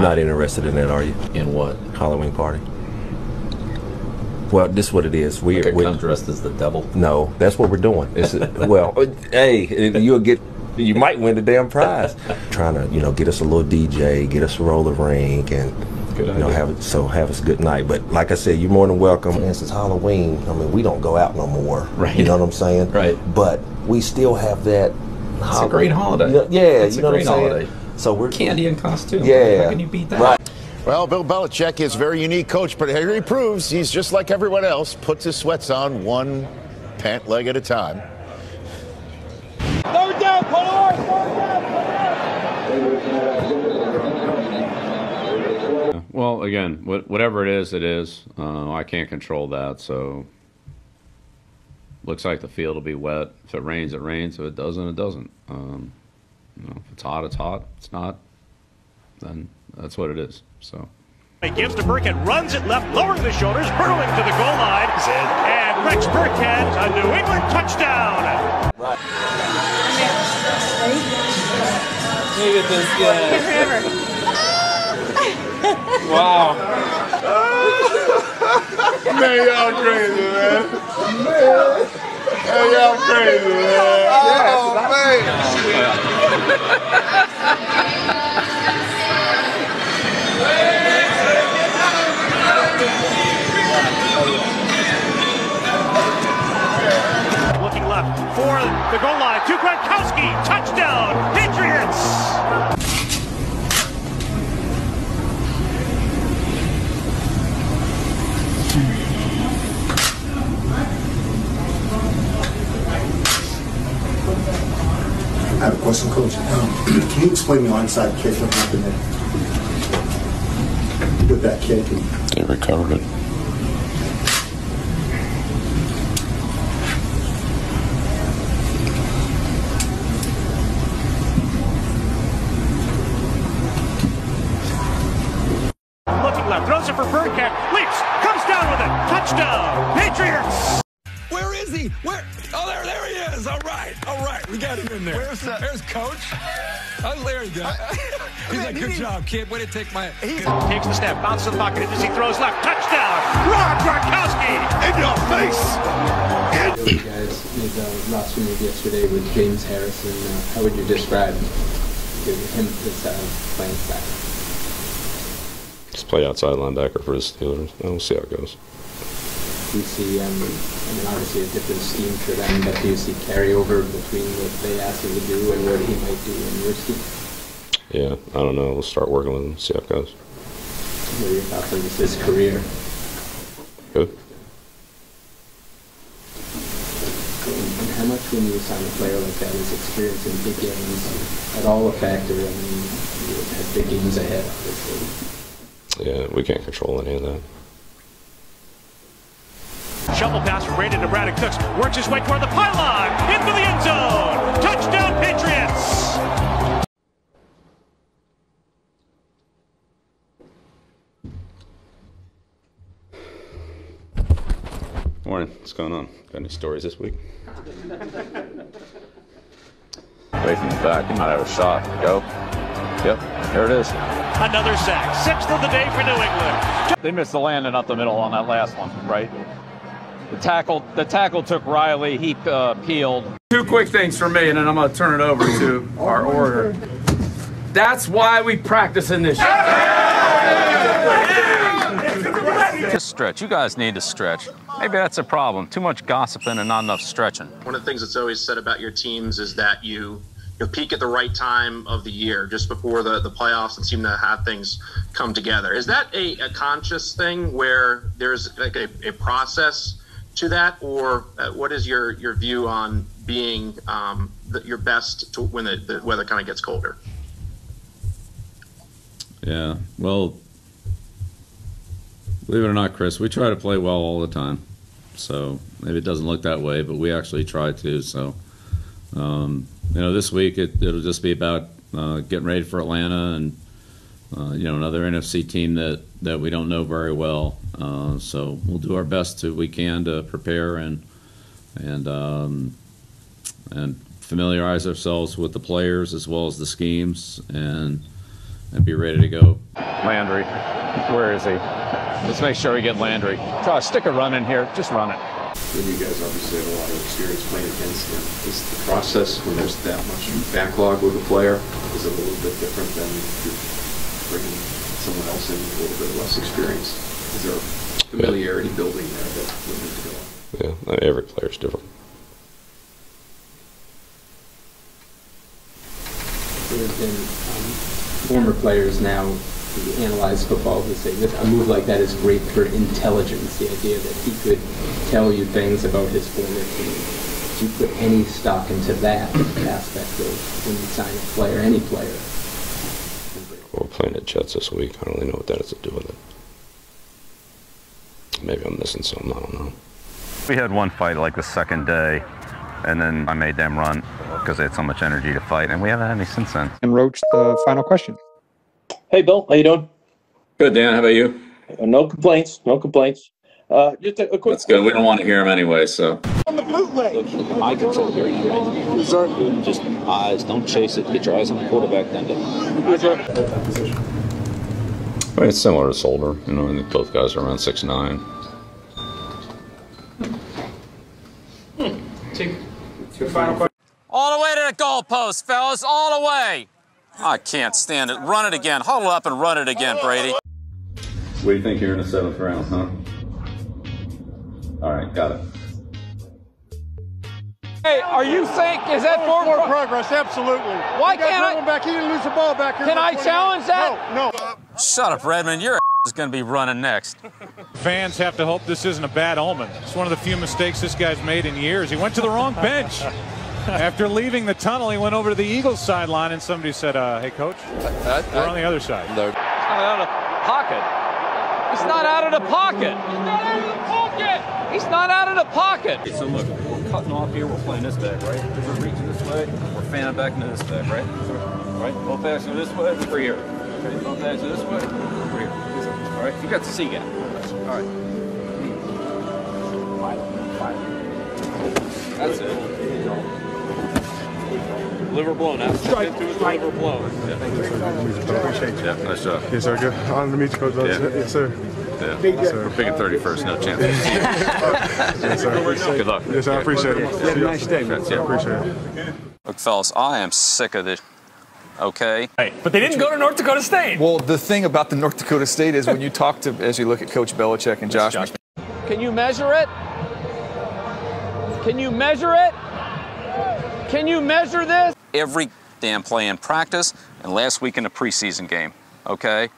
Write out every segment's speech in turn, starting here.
You're not interested in that, are you? In what? Halloween party. Well, this is what it is. We, Like come dressed as the devil. no, that's what we're doing. It's, well, hey, you'll get, you might win the damn prize. Trying to, you know, get us a little DJ, get us a roller rink, and Good you know, idea. have it, so have us a good night. But like I said, you're more than welcome. And it's Halloween. I mean, we don't go out no more. Right. You know what I'm saying? Right. But we still have that. It's a great holiday. You know- yeah, It's you a know great what I'm saying. holiday. So we're Candy and costume. Yeah. How can you beat that? Right. Well, Bill Belichick is a very unique coach, but here he proves he's just like everyone else, puts his sweats on one pant leg at a time. Third down, pull on, third down, pull. Well, again, whatever it is, it is. Uh, I can't control that, so looks like the field will be wet. If it rains, it rains. If it doesn't, it doesn't. Um, you know, if it's hot, it's hot. If it's not, then that's what it is. So. He gives to Burkhead, runs it left, lowering the shoulders, hurtling to the goal line. And Rex Burkhead, a New England touchdown. Look at this guy. Wow. Man, y'all crazy, man. Hey, y'all crazy, man. Oh, man. I have a question, Coach. Um, can you explain the onside kick what happened there? With that kick, and They recovered it. Looking left, throws it for Burkhead, leaps, comes down with it. Touchdown, Patriots. Where is he? Where? Oh, there, there he is. All right, all right. We got him in there. Where's that? There's Coach. Oh, there you go. He's like, good job, kid. Way to take my. He takes the snap, bounces to the pocket, and as he throws left. Touchdown, Rob Gronkowski. In your face. You guys made the last move yesterday with James Harrison. Uh, how would you describe him as uh, playing back? Just play outside linebacker for the Steelers. We'll see how it goes. Do you see, um, I mean, obviously a different scheme for them, but do you see carryover between what they ask him to do and what he might do in your scheme? Yeah, I don't know. We'll start working with him. See how it goes. What are your thoughts on just his career? Good. And how much when you sign a player like that is experience in big games at all a factor? I mean, you have big games ahead, obviously. Yeah, we can't control any of that. Shovel pass from Brandon to Brandin Cooks. Works his way toward the pylon. Into the end zone. Touchdown, Patriots. Morning. What's going on? Got any stories this week? Away from the back, he might have a shot. Go. Yep, there it is. Another sack. Sixth of the day for New England. They missed the landing up the middle on that last one, right? The tackle, the tackle took Riley. He uh, peeled. Two quick things for me, and then I'm going to turn it over to our order. That's why we practice in this. Just stretch. You guys need to stretch. Maybe that's a problem. Too much gossiping and not enough stretching. One of the things that's always said about your teams is that you you peak at the right time of the year, just before the, the playoffs, and seem to have things come together. Is that a, a conscious thing where there's like a, a process to that, or uh, what is your, your view on being um, the, your best to when the, the weather kind of gets colder? Yeah. Well, believe it or not, Chris, we try to play well all the time. So maybe it doesn't look that way, but we actually try to. So, um, you know, this week it, it'll just be about uh, getting ready for Atlanta and uh, you know another NFC team that that we don't know very well. Uh, so we'll do our best to we can to prepare and and um, and familiarize ourselves with the players as well as the schemes and and be ready to go. Landry. Where is he? Let's make sure we get Landry. Try stick a run in here. Just run it. And you guys obviously have a lot of experience playing against him. Is the process when there's that much backlog with a player is it a little bit different than bringing someone else in with a little bit less experience? Is there familiarity building there that would need to go on? Yeah, every player's different. There have been um, former players now who analyze football who say this, a move like that is great for intelligence, the idea that he could tell you things about his former team. Do you put any stock into that aspect of when you sign a player, any player? We're playing the Jets this week. I don't really know what that has to do with it. Maybe I'm missing something. I don't know. We had one fight like the second day, and then I made them run because they had so much energy to fight, and we haven't had any since then. And Roach, the final question. Hey, Bill, how you doing? Good, Dan. How about you? Uh, No complaints. No complaints. Uh, just a, a quick. That's good. We don't want to hear him anyway, so. On the bootleg. Eye control here, you right? Just eyes, don't chase it. Get your eyes on the quarterback, then go. I mean, it's similar to Solder. You know, I think both guys are around six nine. Hmm. All the way to the goalpost, fellas. All the way. I can't stand it. Run it again. Huddle up and run it again, Brady. What do you think here in the seventh round, huh? All right, got it. Hey, are you saying is that Forward forward progress, absolutely. Why You can't I- Redmond Back. He didn't lose the ball back here. Can I challenge that? No, no. Shut up, Redmond. Your is going to be running next. Fans have to hope this isn't a bad omen. It's one of the few mistakes this guy's made in years. He went to the wrong bench. After leaving the tunnel, he went over to the Eagles sideline, and somebody said, uh, "Hey, coach, we're on the other side." Not out of the pocket. He's not out of the pocket. He's not out of the pocket. He's not out of the pocket. So look, we're cutting off here, we're playing this back, right? We're reaching this way, we're fanning back into this back, right? Right? Both backs are this way, we're here. Okay, both backs are this way, we're here. All right, you got the C gap. All right. That's it. Liver blown. That's strike to his liver blown. Yeah, nice job. Yes, sir. Good. Honor to meet you, Coach. Yeah. Yes, sir. Yeah. Yes, sir. We're picking 31st, no chance. Yes, sir. Good luck. Yes, sir. I appreciate it. Have a nice day. Yes, I appreciate it. Look, fellas, I am sick of this. Okay. But they didn't go to North Dakota State. Well, the thing about the North Dakota State is when you talk to, as you look at Coach Belichick and Josh, Mc- Can you measure it? Can you measure it? Can you measure this? Every damn play in practice and last week in the preseason game. Okay?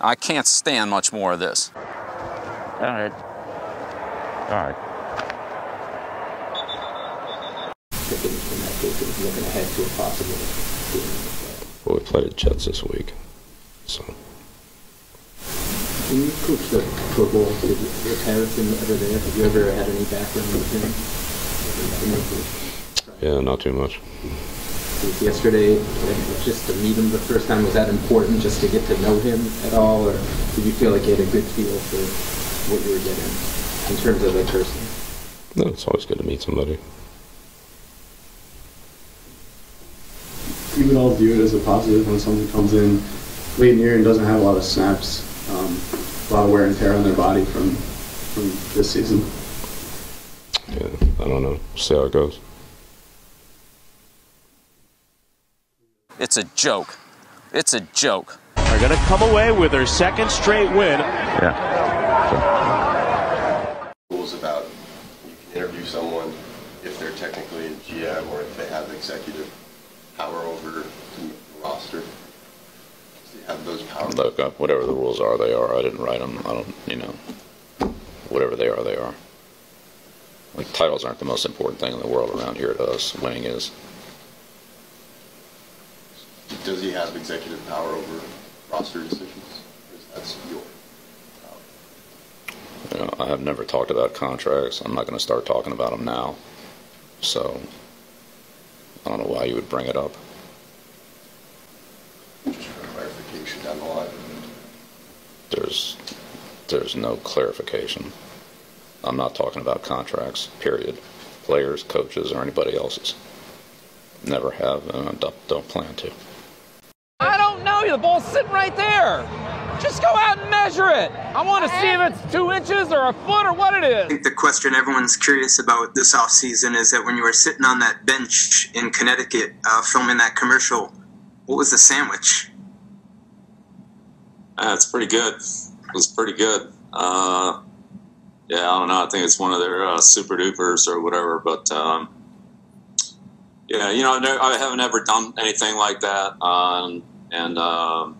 I can't stand much more of this. All right. All right. Picking in that case, is looking ahead to a possible. Well, we played the Jets this week, so When you coached the Pro Bowl, did you, was Harrison ever there? Have you ever had any background with him? yeah, not too much. Was yesterday, like, just to meet him the first time, was that important just to get to know him at all, or did you feel like you had a good feel for what you were getting in terms of a person? No, it's always good to meet somebody. we would all view it as a positive when someone comes in late in the year and doesn't have a lot of snaps, um, a lot of wear and tear on their body from from this season. Yeah, I don't know. See how it goes. It's a joke. It's a joke. They're going to come away with their second straight win. Yeah. rules about you can interview someone if they're technically a GM or if they have executive power over the roster. So you have those powers. Look, uh, whatever the rules are, they are. I didn't write them. I don't, you know, whatever they are, they are. Like titles aren't the most important thing in the world around here to us. Winning is. Does he have executive power over roster decisions? Is your You know, I have never talked about contracts. I'm not going to start talking about them now. So I don't know why you would bring it up. just for clarification down the line? There's there's no clarification. I'm not talking about contracts. Period. Players, coaches, or anybody else's. Never have, and I don't, don't plan to. I. The ball's sitting right there. Just go out and measure it. I want to see if it's two inches or a foot or what it is. I think the question everyone's curious about this offseason is that when you were sitting on that bench in Connecticut uh, filming that commercial, what was the sandwich? Uh, it's pretty good. It was pretty good. Uh, yeah, I don't know. I think it's one of their uh, super dupers or whatever. But um, yeah, you know, I I haven't ever done anything like that. Um, and um,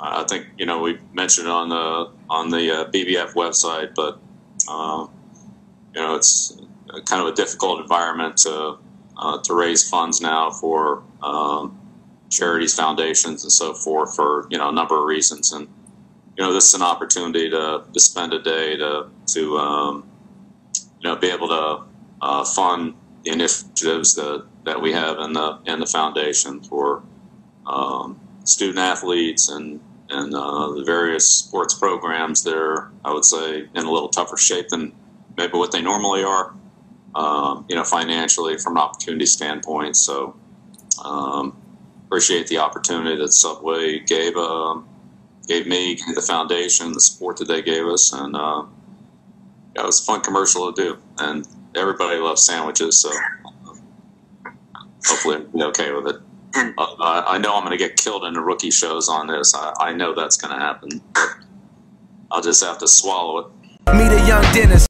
I think you know we mentioned on the on the uh, BBF website, but uh, you know, it's kind of a difficult environment to uh, to raise funds now for um, charities, foundations, and so forth for you know a number of reasons. And you know, this is an opportunity to, to spend a day to to um, you know be able to uh, fund the initiatives that, that we have in the in the foundation for um, student athletes and and uh, the various sports programs. They're I would say in a little tougher shape than maybe what they normally are. Um, you know, financially from an opportunity standpoint. So. Um, appreciate the opportunity that Subway gave um, gave me, the foundation, the support that they gave us, and uh, yeah, it was a fun commercial to do. And everybody loves sandwiches, so hopefully I'll be okay with it. Uh, I know I'm going to get killed in the rookie shows on this. I, I know that's going to happen. But I'll just have to swallow it. Meet a young dentist.